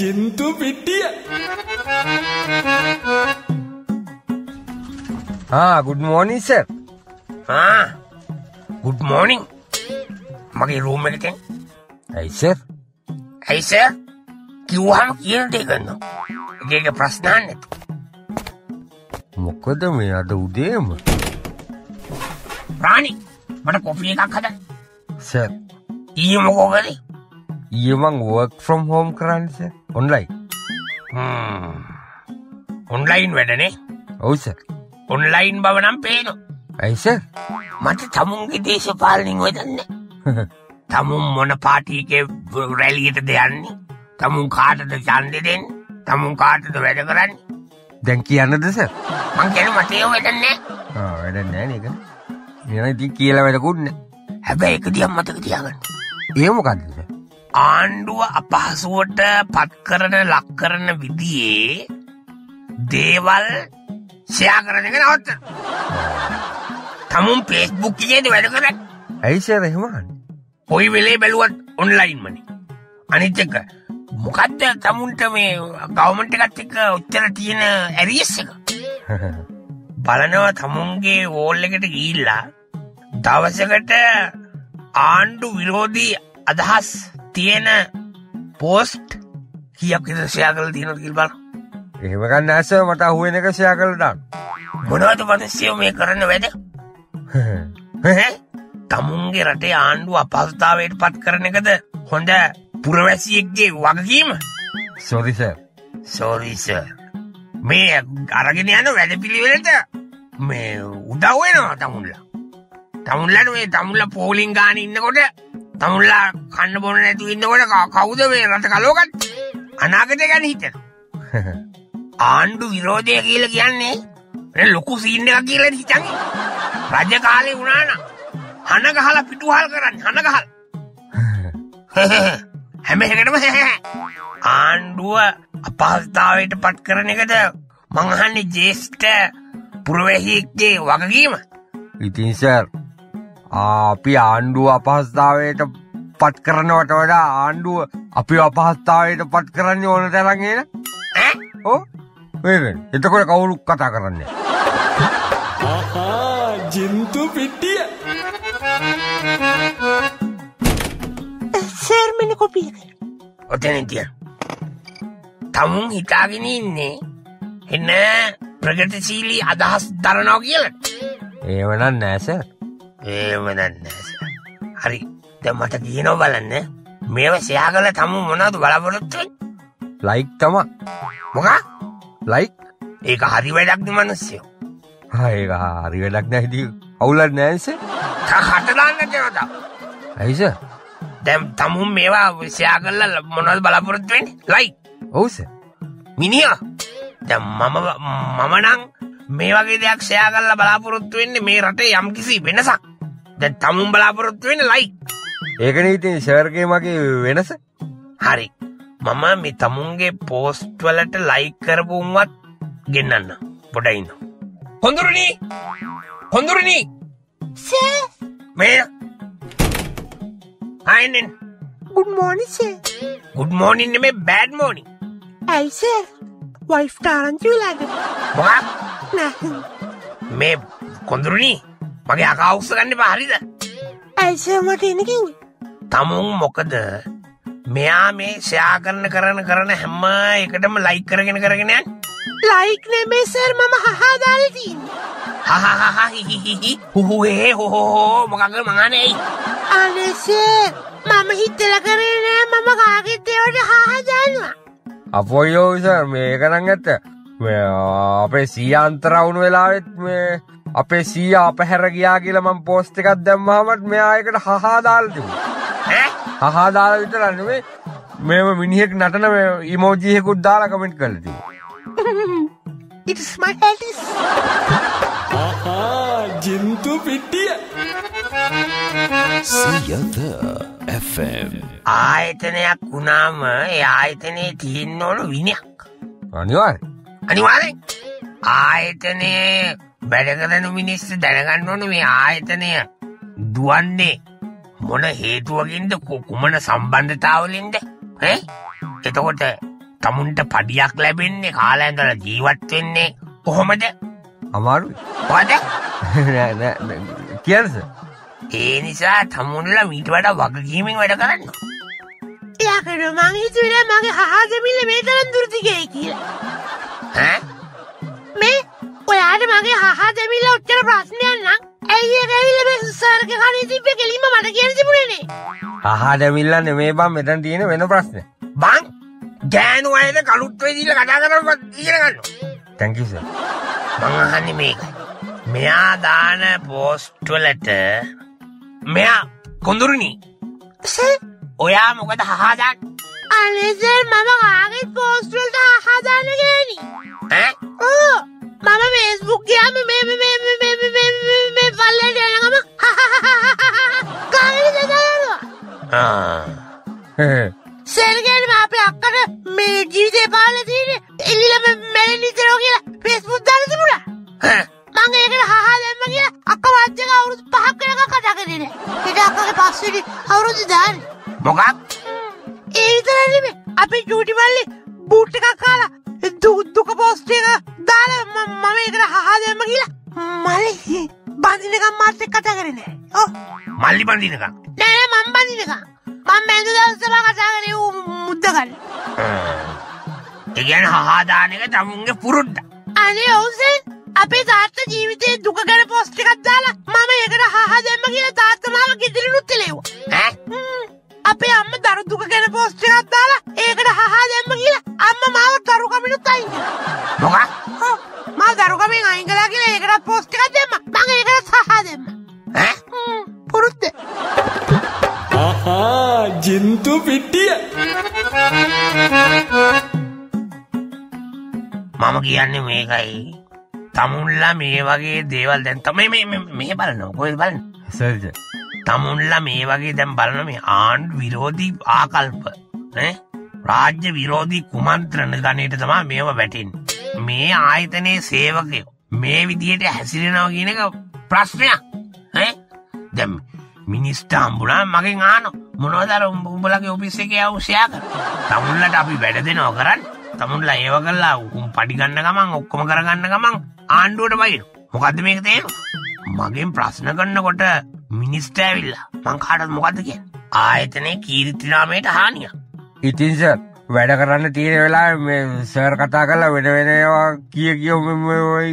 ජින්තු පිට්ටිය good මෝනින් sir good මෝනිින් මගේ room එකතෙන් ඇයිසර් ඇයිස කිව්හම කියනට කරන්න ඒක ප්‍රශ්නාන්න මොක්කද මේ අද උදේම? ප්‍රාණි මට කොපිය එකක් හද සර් ඊ මොකෝකද ඊමං වර්ක් ෆ්‍රම් හෝම්. කරන්නස ඔන්ලයි ඔන්ලයින් වැඩනේ ඔවුස ඔන්ලයින් බවනම් පේන ඇයිස මට තමුන්ගේ දේශපාලනින් වෙදන්න. තමුන් මොන පාටීක රැලියට දෙයන්නේ තමුන් කාටද චන්දෙ දෙෙන් තමුන් කාටද වැඩ කරන්න? දැන් කියන්නද සර්? මං ගැන මතයෝ වෙදන්නේ. වැඩ නෑ එක එන ඉති කියලා වැඩකුන්න හැබැ එක දියම් මතක තියාගන්න. ඒමකක්දස ආණ්ඩුව අපහසුවට පත් කරන ලක් කරන විදියේ දේවල් ෂයා කරන එක නවත්ත. තමුන් පේස්බුක්කේද වැඩ කරන්න? ඇයිසර එහෙමන් කොයි වෙලේ බැලුවත් ඔන්ලයින් මනි අනිච්චක මොකක්ද තමුන්ට මේ ගවමන්ට එකත් එක උත්තර තියෙන ඇරියස් එක? බලනව තමුන්ගේ ඕල් එකට ගිල්ලා දවසකට ආණ්ඩු විරෝධී අදහස් තියෙන පෝස්ට් කියක් ෂයා කල තියන කිල් බල එහෙමකන්න ඇස මට අහුවෙන එක ෂයා කළටක් මොනවද පදස්යෝ මේ කරන්න වැඩ තමුන්ගේ රටේ ආණ්ඩු අපහස්ථාවයට පත් කරන එකද හොඳ පුරවැසියෙක්ගේ වගකීම සොරිස සෝරිස මේ අරගෙන යන වැඩ පිළිවෙලට මේ උදව්වෙනවා තමුල්ලා තමුල්ලට මේ තමුල්ල පෝලිං ගාන ඉන්නකොට තමුල්ලා කන්න බොන නැතු ඉන්නකොට කවුද මේ රට කලෝකත් අනාගත ගැන හිතන. ආණ්ඩු විරෝධය කියල කියන්නේ ලොකු සීන්න එක කියල හිතන් රජ කාලය වුණාන හන ගහලා පිටුහල් කරන්න හන ගහල්. හැම එකටම ආණ්ඩුව අපහස්ථාවයට පත් කරන එකද මංහන්නේ ජේෂ්ට පුරවැහික්ගේ වගකීම. ඉතින්සර් අපි ආණ්ඩුව අපහස්ථාවයට පත් කරනවට වඩා ආණ්ඩුව අපි අපහස්ථාවයට පත් කරන්න ඕන තරන්ගෙන ඕ එතකොට කවුරුක් කතා කරන්න ජින්තු පිට්ටිය සර්මණ කොපිය ඔතන තිය තමුන් හිතාගෙන ඉන්නේ එන්න ප්‍රගතශීලී අදහස් දරනෝ කියල. ඒවනන් නෑස ඒමදන්න හරි. ද මට කියනෝ බලන්න. මේව සයා කල තමු මොනතු බලපොරොත්තුව ලයික් තම. මොක? ලයික් ඒක හරි වැඩක්ද මනස්යෝ ඒ හරි වැඩක් නැහිදී අවුලත් නෑන්සේ හටදාන්න ජනතා ඇයිස? දැම් තමුන් මේවා විෂයා කල්ල මොනල් බලාපොරොත්තුවෙන් ලයි ඔවුස. මිනිිය දැම් මම මමනං මේ වගේ දෙයක් ෂයා කල්ල බලාපොරොත්තු වෙන්නේ මේ රටේ යම් කිසි වෙනසක් දැ තමුන් බලාපොරොත්තු වෙන ලයි ඒකන ඉතින් ශර්ගය මගේ වෙනස? හරි. මම මේ තමුන්ගේ පෝස්ට්වලට ලයි කරපුුම්වත් ගෙන්න්න පොඩයින්න හොඳුරනී! හොඳුරනී! මේ අයිනෙන් ගුඩ් මෝනිසේ ගුඩ් මෝනින්න මේ බෑඩ් මෝනි ඇයිසේ වයිෆ් ටාරංචි වෙලාද මොකක්? නැ මේ කොඳුරනී මගේ අකවුස්ස ගන්න පහරිද ඇයිසේ මට එන කිව් තමුන් මොකද මෙයා මේ ෂයා කරන කරන කරන හැම්ම එකටම ලයි කරගෙන කරගෙනයන් ලයික් නෙමේ සර් මම හහා දාල්තින් හහහිහිහි හුහේ හොහෝ මොකක මඟනයි අනෙසේ මම හිත්තල කරේ නෑ මම කාගෙත්තවට හාදාන්වා අපොයෝසර් මේකනං ඇත්ත. අපේ සී අන්තරවුණු වෙලාවෙත් මේ අපේ සී අප හැර ගියා කියලමම් පෝස්්ට එකක් දැම්මහමත් මෙයායකට හහාදාල්තිබ හහාදාල විතරන්නුවේ මෙම මිනිහෙක් නටන ඉමෝජියකුත් දාලා කමෙන්ට් කලති ඉටස් මයි හැටිස් ජින්තු පිට්ටිය සියත FM ආයතනයක් වුණාම ඒ ආයතනයේ තියෙන් ඕන විනයක්. අනිවාර් අනිවාරෙන් ආයතනය වැඩකරන මිනිස්ස දැනගන්න ඕන මේ ආයතනය දුවන්නේ මොන හේතුවකින්ද? කුමන සම්බන්ධතාවලින්ද? එතකොට තමුන්ට පඩියක් ලැබෙන්නේ කාලඇඳල ජීවත් වෙන්නේ කොහොමද? නෑ, නෑ. කියන්නස ඒ නිසා තමුන්ල මීට වඩ වගකීමෙන් වැඩ කරන්න යකඩ මං හිතුවේ මගේ හහා දෙමිල්ල මේ තරම් දුරදිගයි කියලා. ඈ? මේ ඔයාට මගේ හහා දෙමිල්ල ඔච්චර ප්‍රශ්නයක් නම් ඇයි ඒක ඇවිල්ලා මේ සර්ක කණේ තිබ්බේ කෙලින්ම මට කියන තිබුණේනේ. හහා දෙමිල්ල නෙමෙයි බං මෙතන තියෙන වෙන ප්‍රශ්නේ. බං ගෑනු අයද කලුත් වෙයි දීලා කතා කරනවා ඉගෙන ගන්න. Thank you sir. මං අහන්නේ මේකයි. මෙයා දාන පෝස්ට් වලට මෙයා කොඳුරුනි. ඔයා මොකද හහා දාන්නේ? අනේ සර් මම ආගේ පෝස්ට් වලට පහක් වෙනකම් කතා කරේ නෑ. ඊට අක්කගේ පස්වෙනි අවුරුදු දාන්නේ. මොකක් ඒ විතරයි නෙමෙයි අපේ චූටි මල්ලි බූට් එකක් කාලා දුක පෝස්ට් එක දාලා මම ඒකට හහා දැම්ම කියලා මල්ලි බඳිනකම් මාත් එක්ක කතා කරේ නෑ. ඔව් මල්ලි බඳිනක නෑ නෑ මම බඳිනකම්. මම මැදු දවසම කතා කරේ ඌ මුද්ද ගන්න. එගැන හාදානක තමුන්ගේ පුරුද්ද අනේ ඔවුසෙන් අපේ තාත්තා ජීවිතේ දුක ගැන පෝස්ට් එකක් දාලා මම ඒකට හහා දැම්ම කියලා තාත්තා මාව ගෙදරිනුත්? හ්ම්. අපේ අම්ම දරු දුක ගැන පෝස්ට් එකක් දාලා ඒකට හහා දැම්ම කියලා අම්මා මාව දරු කමිනුත් අයින් කළා. මොකක්. මම දරු කමින් අයින් කළා කියලා ඒකටත් පෝස්ට් එකක් දැම්මා. මම ඒකටත් හහා දැම්මා. ඈ? පුරුද්ද. ආහා ජින්තු පිට්ටිය මම කියන්නේ මේකයි තමුන්ලා මේ වගේ දේවල් දැන් තමයි මේ බලන්න කොයි බලන්න? සර්ජ. තමුන්ලා මේ වගේ දැම් බලන මේ ආණ්ඩ විරෝධී ආකල්ප? රාජ්‍ය විරෝධී කුමන්ත්‍රණ ගනයට තමා මේව වැටින් මේ ආයතනයේ සේවකයෝ මේ විදියට හැසිරෙනව කියන එක ප්‍රශ්නයක් ඈ? දැම් මිනිස්ට අම්බුලා මගෙන් ආන මොනවදර උඹලගේ ඔපිස්ස එක අවශ්‍යයා කර තමුල්ලට අපි වැඩ දෙනව කරන්න. තමුල්ලා ඒව කල්ලා පඩිගන්න ගමන් ඔක්කොම කරගන්න ගමන් ආණ්ඩුවට බයින. මොකක්ද මේක තේරු මගෙන් ප්‍රශ්න කරන්නකොට මිනිස්ට ඇවිල්ලා මං කාටත් මොකක්ද කිය ආයතනය කීරිතිනාමයට හානිය. ඉතින්ස වැඩ කරන්න තියෙන වෙලා සර් කතා කරලා වෙන වෙනවා කිය කිය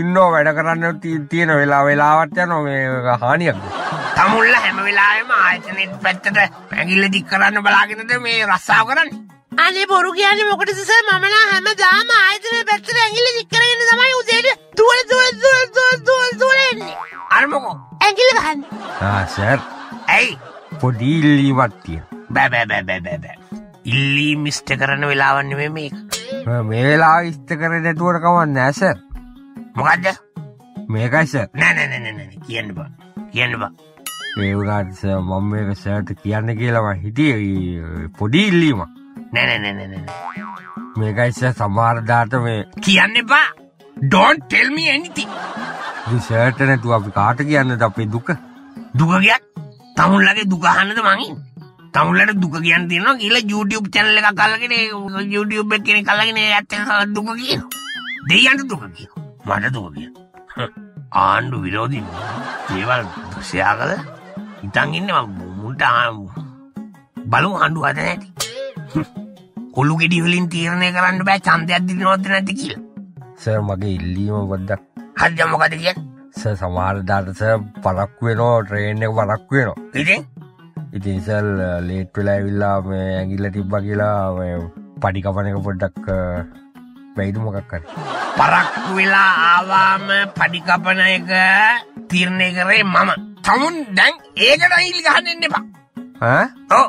ඉන්නෝ වැඩ කරන්න තියෙන වෙලා වෙලාවත් යන හානියක්. තමුල්ල හැම වෙලාම ආයතනයට පැත්තට පැගිල්ල දික් කරන්න බලාගෙනද මේ රස්සාාව කරන්න අනේ බොරු කියන්න මොකට සිස මමන හැම දාම ආයතන පැත්තර ඇඟිලි දික්කරගෙන තමයි උදේට දුවල දුවල දුවල දුවල දුවල දුවල එන්නේ. අරමුකෝ ඇඟිලි ගන්න ආ සර්. ඇයි? පොඩි ඉල්ලීමක් තියෙන බෑ බෑ බෑ බෑ බෑ බෑ. ඉල්ලීම් ඉෂ්ට කරන වෙලාවක් නෙමෙයි මේක. මේ වෙලාව ඉෂ්ට කරේ නැතුවට කමක් නෑ සර්. මොකද්ද? මේකයි සර්. නෑ නෑ නෑ නෑ කියන්න බෑ. කියන්න බෑ. ඒ වුණාට සර් මම මේක සර්ට කියන්න කියලා මම හිතියේ පොඩි ඉල්ලීමක්. නැනැනැනැන මේකයිස සමාර්ධාට මේ කියන්න එපා. ඩෝන් ටෙල්මි ඇනිති සෑට නැතු අපි කාට කියන්න අපේ දුක? දුකගයක් තමුල්ලගේ දුකහන්නද මඟින් තමුල්ලට දුක කියන්න තියනවා කියලා YouTube චැනල එක කල්ලගෙන YouTube එක කෙනෙ කල්ලගෙන ඇත්ත දුක කියන දෙයන්ට දුක කිය මට දුක කිය ආණ්ඩු විරෝධී දේවල් ප්‍රසයා කළ. ඉතන්ගන්න මුන්ට බලු ආණ්ඩු අද නැති කොල්ලු ගෙඩි වලින් තීරණය කරන්න බෑ චන්දයක් දිනවද නැති කියල. සර් මගේ ඉල්ලීම බොද්දක් හදමොකද කිය ස සමාර්ධාටස පලක් වෙනෝ ට්‍රේන් එක පලක් වෙනවා. ඉතින්? ඉතිනිසල් ලේට් වෙලා ඇවිල්ලා මේ ඇගිල්ල තිබ්බ කියලා මේ පඩිකපන එක පොඩ්ඩක් වැයිඩු මොකක්කර පරක්කු වෙලා ආවාම පඩිකපන එක තිරණය කරේ මම. තමුන් දැන් ඒකට ඉල් ගහන්න එපා. ඕ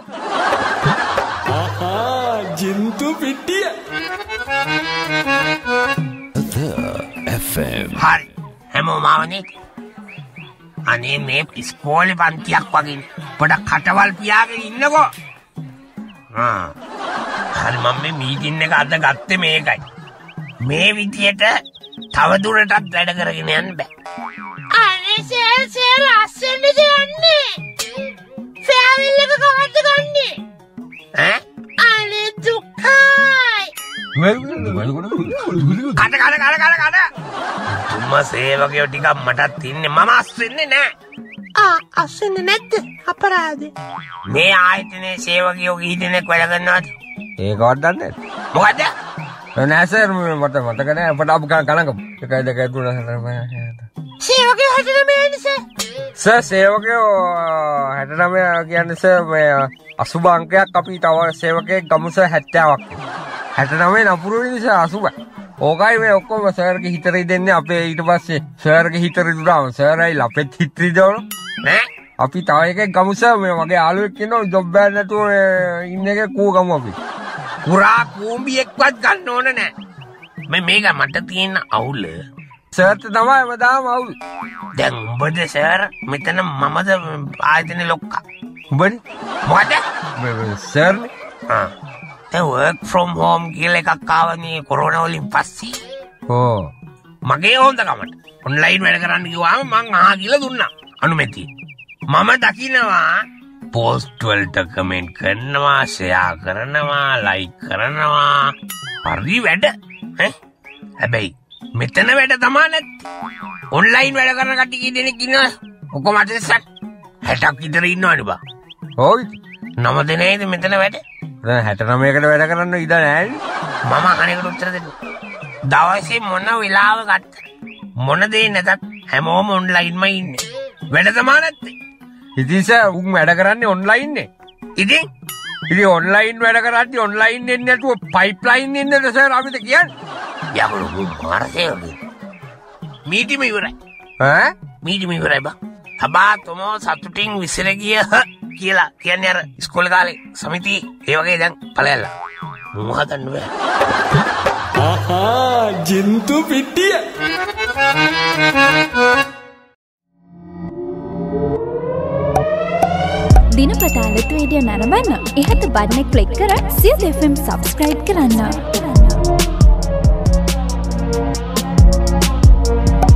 The FM. හරි හැමෝ මාවනේ අනේ මේ ඉස්කෝලි පන්තියක් වගේ පොඩක් කටවල් පියාගෙන ඉන්නකෝ. හරි මම මේ මීටින් එක අද ගත්තේ මේකයි මේ විදියට තවදුරටත් වැඩ කරගෙන යන්න බෑ අනේ සර් සර් අස්සෙන්ද යන්නේ. ෆෑමිලි එක කවද්ද ගන්නේ? ඈ? කට කට කට කට කට තුම්ම සේවකයෝ ටිකක් මටත් ඉන්නේ මම අස්වෙන්නේ නෑ ආ අස්සෙන්නේ නැද්ද අපරාධේ මේ ආයතනයේ සේවකයෝ කී දෙනෙක් වැඩ කරනවද ඒකවත් දන්නේ මොකද නෑ සර් මට මතක නෑ අපට අප කනක එකයි දෙකයි තුන හතර පහ හය හත. සේවකයෝ හැටන මේ නිසා. සර් සේවකයෝ හැටනමය කියන්න සර් මේ අසුභ අංකයක් අපි තව සේවකයෙක් ගමුස හැත්තාවක් හැටනමේ නපුරු නිසා අසුබ. ඕකයි මේ ඔක්කොම සර්ග හිතරි දෙන්න අපේ ඊට පස්සේ. සර්ග හිතරි දුරාම සරයි ලපෙත් හිත්‍රී දවන නෑ. අපි තව එක ගමුස මේ මගේ ආලුවක් කියන ජොබ්බෑන්නතුව ඉන්න එක කූ ගම අපි. කුරා කූම්බියෙක්වත් ගන්න ඕන නෑ. මේ මේක මට තියෙන අවුල සර්ත තමයි මදාම අවුල් දැන් උඹද සෑර මෙතන මමද ආයතන ලොක්කා උඹනි මොකද සර්න වර්ක් ෆ්‍රොම් හෝම් කියල එකක් ආවනේ කොරෝනවලින් පස්සේ ඕ මගේ හොන්දකමට ඔන්ලයින් වැඩ කරන්න කිවාම මං ආ කියල දුන්න. අනුමැති. මම දකිනවා පෝස්ටවල්ට කමෙන්ට් කරනවා සයා කරනවා ලයි කරනවා. හරි වැඩ? හැබැයි මෙතන වැඩ තමා නැත් ඔන්ලයින් වැඩ කරන කටිකී දෙනෙක් ඉන්න ඔකො මටසක් හැටක් ඉතර ඉන්න අනිබා ඕයි නම දෙනේද මෙතන වැඩ? හැටනමයකට වැඩ කරන්න ඉද නෑන් මම අනෙකට උත්තර දෙන්න. දවසේ මොන වෙලාව ගත්ත? මොන දේ නැතත් හැමෝම ඔන්ලයින්ම ඉන්න. වැඩ තමා නැත්තේ? ඉතිස උන් වැඩ කරන්න ඔන්ලයින්නේ ඉතින්? ඉදි ඔන්ලයින් වැඩ කරන්න ඔන්ලයින් එන්න ඇතුව පයිප්ලයින් එන්න දෙස අපිට කියන්න යකුණු මාරසයගේ මීටිම ඉවරයි? මීටිම ඉවරයි බා. හබා තොමෝ සතුටින් විසර ගිය කියලා කියන්න අර ස්කොල කාලේ සමිති ඒවගේ දැන් පලයල්ල මුහතන්නුව ආහා ජින්තු පිට්ටිය දිනපතාලට වීඩියෝ නරඹන්න. එහත බන්න කලික් කර සිය දෙෆම් සබස්ක්‍රයිබ් කරන්න.